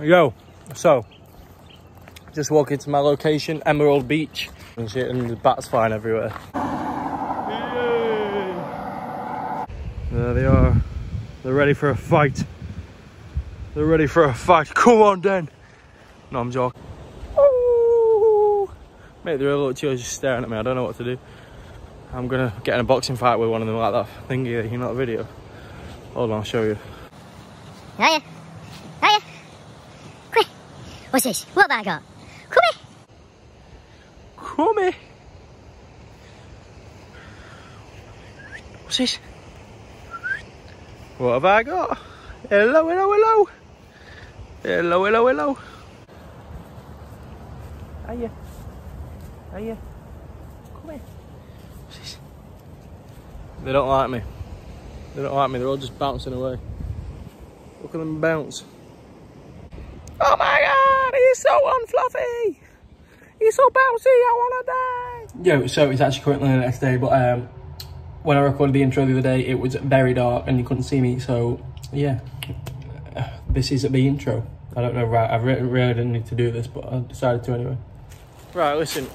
Yo, so just walking to my location, Emerald Beach, and shit, and the bats flying everywhere. Yay. There they are. They're ready for a fight. They're ready for a fight. Come on, then. No, I'm joking. Ooh. Mate, they're a little chills just staring at me. I don't know what to do. I'm gonna get in a boxing fight with one of them like that thingy that you know that video. Hold on, I'll show you. Hiya. What's this? What have I got? Come here. Come here. What's? What have I got? Hello, hello, hello. Hello, hello, hello. Hiya. Hiya. Come here. They don't like me. They don't like me. They're all just bouncing away. Look at them bounce. Oh my he's so unfluffy. He's so bouncy, I wanna die. Yo, so it's actually currently the next day, but um, when I recorded the intro the other day, it was very dark and you couldn't see me, so yeah. This is the intro. I don't know, right, I really, really didn't need to do this, but I decided to anyway. Right, listen,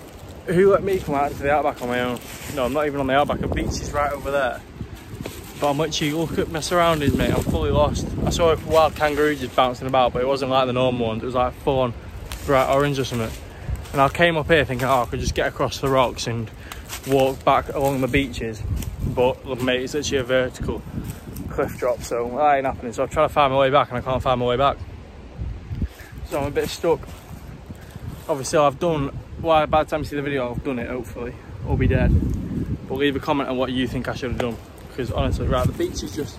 who let me come out to the outback on my own? No, I'm not even on the outback, the beach is right over there. But I'm literally, look at my surroundings, mate. I'm fully lost. I saw a wild kangaroo just bouncing about, but it wasn't like the normal ones. It was like full on bright orange or something. And I came up here thinking, oh, I could just get across the rocks and walk back along the beaches. But, mate, it's actually a vertical cliff drop, so that ain't happening. So I'm trying to find my way back and I can't find my way back. So I'm a bit stuck. Obviously, I've done, well, by the time you see the video, I've done it, hopefully. Or be dead. But leave a comment on what you think I should have done because honestly, right, the beach is just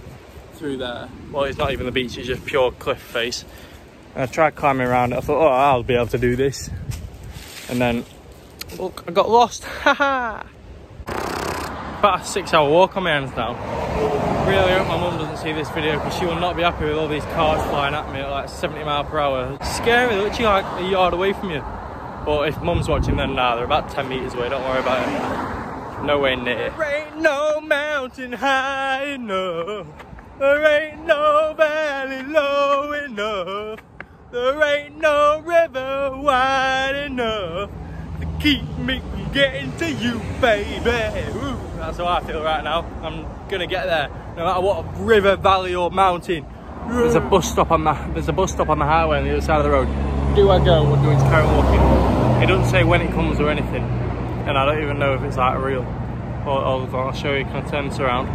through there. Well, it's not even the beach, it's just pure cliff face. And I tried climbing around I thought, oh, I'll be able to do this. And then, look, I got lost, haha! About a six hour walk on my hands now. Really hope my mum doesn't see this video because she will not be happy with all these cars flying at me at like 70 mile per hour. It's scary, they're literally like a yard away from you. But if mum's watching then nah, they're about 10 meters away, don't worry about it. Nowhere near. There ain't no mountain high enough. There ain't no valley low enough. There ain't no river wide enough to keep me from getting to you, baby. Ooh, that's how I feel right now. I'm gonna get there, no matter what river, valley, or mountain. There's a bus stop on the there's a bus stop on the highway on the other side of the road. Do I go or do I carry on walking? It doesn't say when it comes or anything, and I don't even know if it's like real. I'll, I'll show you. Can I turn this around?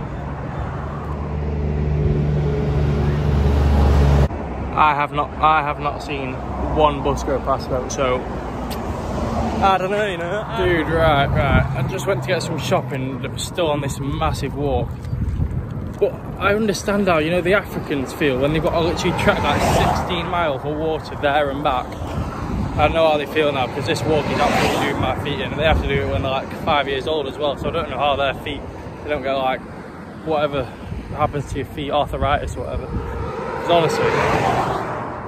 I have not I have not seen one bus go past though, so I don't know, you know. Dude, right, right. I just went to get some shopping. I'm still on this massive walk. But I understand how, you know, the Africans feel when they've got to literally trek like 16 miles for water there and back. I know how they feel now because this walk is absolutely doing my feet in and they have to do it when they're like five years old as well. So I don't know how their feet, they don't get like whatever happens to your feet, arthritis whatever. Because honestly,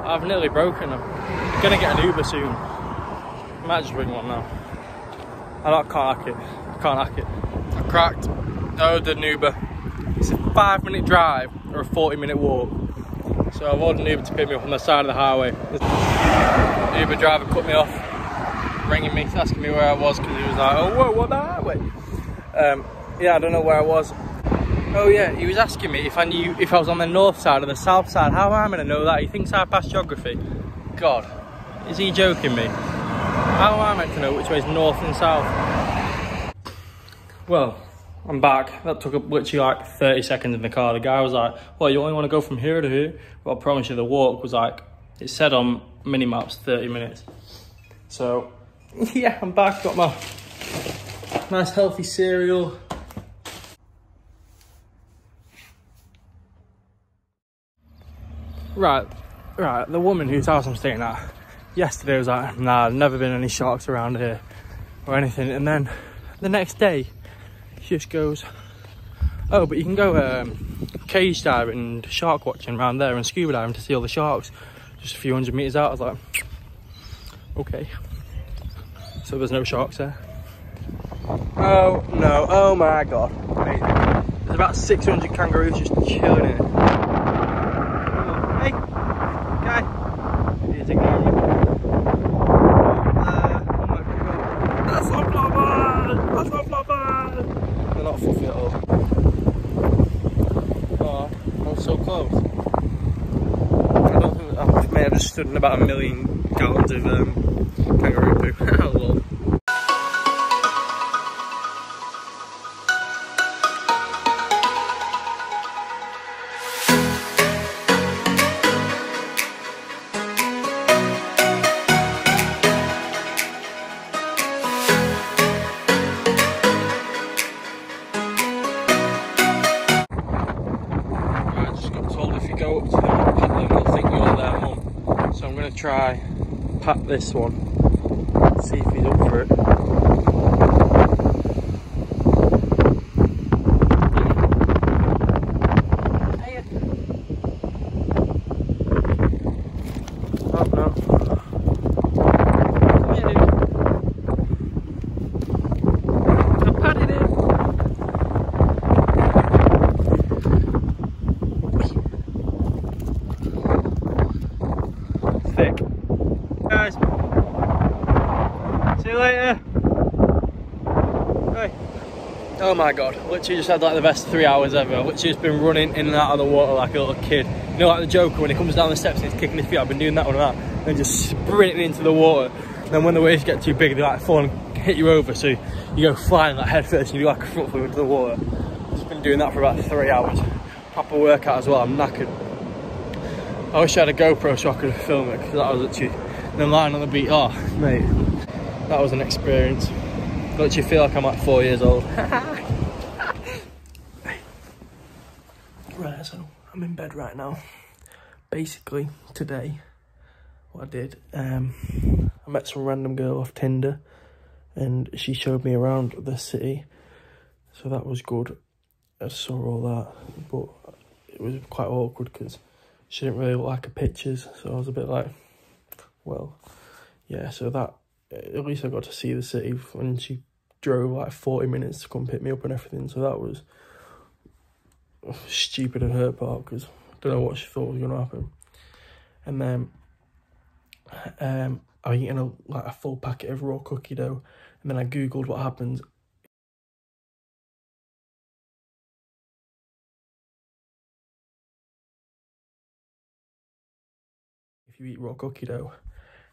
I've nearly broken them. I'm gonna get an Uber soon. I might just ring one now. I can't hack it. I can't hack it. I cracked. Oh, the Uber. It's a five minute drive or a 40 minute walk. So I've ordered an Uber to pick me up on the side of the highway. The Uber driver cut me off, ringing me, asking me where I was because he was like, oh, whoa, what the highway? Um, yeah, I don't know where I was. Oh yeah, he was asking me if I knew if I was on the north side or the south side. How am I going to know that? He thinks I pass geography. God, is he joking me? How am I meant to know which way is north and south? Well, I'm back. That took up literally like 30 seconds in the car. The guy was like, well, you only want to go from here to here? Well, I promise you the walk was like, it said on mini maps 30 minutes. So, yeah, I'm back. Got my nice healthy cereal. Right, right, the woman whose house I'm staying at yesterday was like, nah, never been any sharks around here or anything. And then the next day, she just goes, oh, but you can go um, cage diving and shark watching around there and scuba diving to see all the sharks just a few hundred meters out. I was like, okay. So there's no sharks there. Oh no, oh my god. There's about 600 kangaroos just chilling here. Hey, guy. Close. I don't think I may have just stood in about a million gallons of um, kangaroo poo. try pat this one, see if he's up for it. Oh, no. Come here, dude. I patted him. thick. Guys, see you later. Hey. Oh my god, literally just had like the best three hours ever. Literally just been running in and out of the water like a little kid. You know, like the Joker when he comes down the steps and he's kicking his feet. I've been doing that one and that, and just sprinting into the water. And then when the waves get too big, they like fall and hit you over. So you go flying like head first and you do like a front flip into the water. Just been doing that for about three hours. Proper workout as well. I'm knackered. I wish I had a GoPro so I could film it because that was literally then lying on the beach. Oh, mate, that was an experience. Literally feel like I'm like four years old. right, so I'm in bed right now. Basically, today, what I did, um, I met some random girl off Tinder and she showed me around the city. So that was good. I saw all that, but it was quite awkward because she didn't really like her pictures, so I was a bit like, well, yeah. So that at least I got to see the city and she drove like forty minutes to come pick me up and everything. So that was stupid on her part because I don't know what she thought was gonna happen. And then um, I eaten a like a full packet of raw cookie dough, and then I googled what happens if you eat raw cookie dough,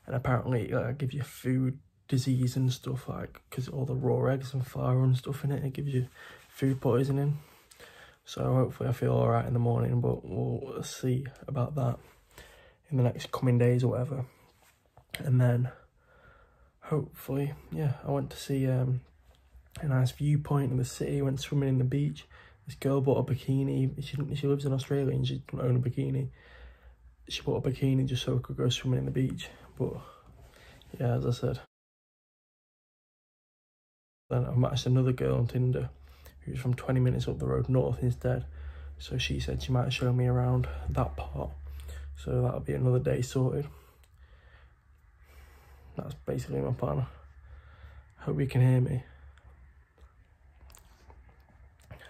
and apparently it gives you food disease and stuff like because all the raw eggs and flour and stuff in it, it gives you food poisoning. So hopefully I feel alright in the morning, but we'll see about that in the next coming days or whatever. And then hopefully, yeah, I went to see um, a nice viewpoint in the city, went swimming in the beach. This girl bought a bikini. She she lives in Australia and she doesn't own a bikini. She bought a bikini just so I could go swimming in the beach. But yeah, as I said. Then I matched another girl on Tinder who's from 20 minutes up the road north instead. So she said she might show me around that part. So that'll be another day sorted. That's basically my plan. Hope you can hear me.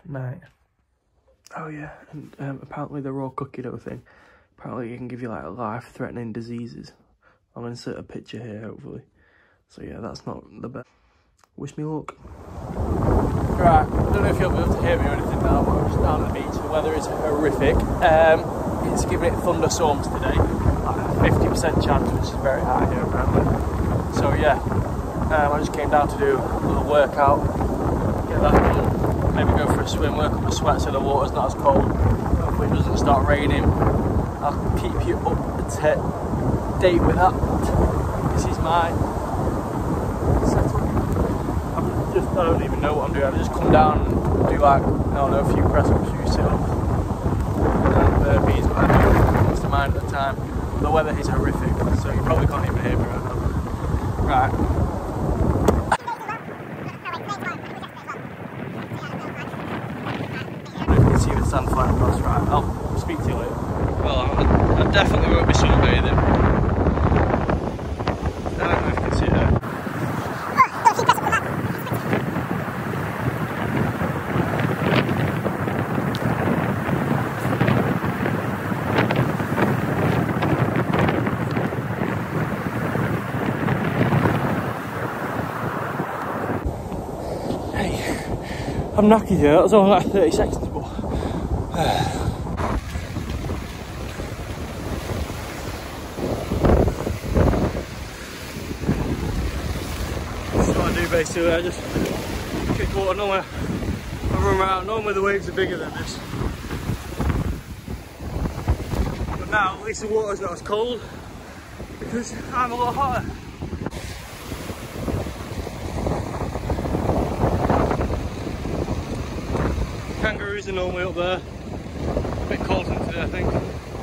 Night. Oh yeah, and um, apparently the raw cookie dough thing, apparently it can give you like life-threatening diseases. I'll insert a picture here, hopefully. So yeah, that's not the best. Wish me luck. Right, I don't know if you'll be able to hear me or anything now, but I'm just down at the beach. The weather is horrific. Um, it's giving it thunderstorms today, like a 50% chance, which is very high here apparently. So yeah, um, I just came down to do a little workout, get that done, maybe go for a swim, work up the sweat so the water's not as cold. Hopefully it doesn't start raining. I'll keep you up to date with that. This is my setup. I'm just, I don't even know what I'm doing. I just come down and do like, I don't know, a few press ups, a few sit ups, and burpees, but I do most of mine at the time. The weather is horrific, so you probably can't even hear me right now. Right. Sun flying across, right? I'll speak to you later. Well, I definitely won't be sunbathing. I'm knackered here, that's only like 30 seconds, but... do basically. I just kick water nowhere. I run around. Normally the waves are bigger than this. But now at least the water's not as cold because I'm a lot hotter. Kangaroos are normally up there. A bit cold today I think.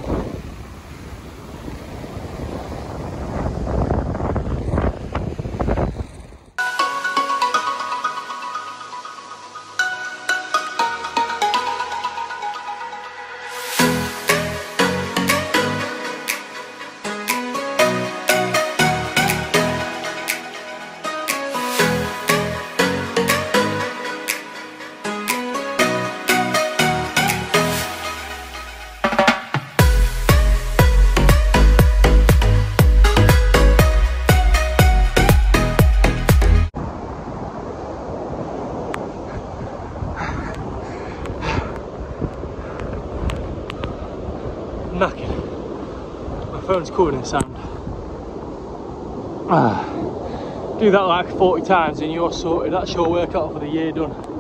Do that like 40 times and you're sorted. That's your workout for the year done.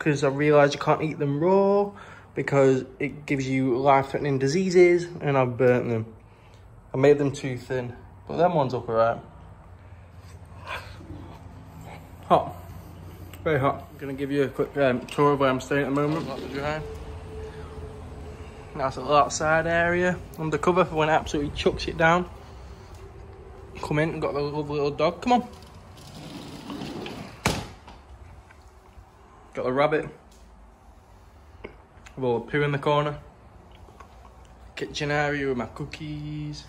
Because I realised you can't eat them raw because it gives you life-threatening diseases and I've burnt them. I made them too thin, but them ones up alright. Hot, very hot. I'm gonna give you a quick um, tour of where I'm staying at the moment. Nice little outside area, undercover for when it absolutely chucks it down. Come in, and got the lovely little dog, come on. Got a rabbit. All the poo in the corner. Kitchen area with my cookies.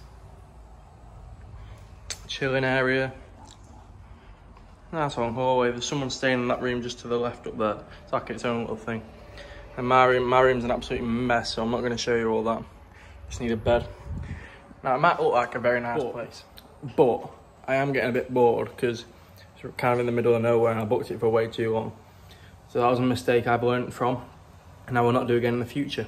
Chilling area. Nice long hallway. There's someone staying in that room just to the left up there. It's like its own little thing. And my room, my room's an absolute mess, so I'm not going to show you all that. Just need a bed. Now, it might look like a very nice but, place, but I am getting a bit bored because it's kind of in the middle of nowhere and I booked it for way too long. So that was a mistake I've learned from and I will not do again in the future.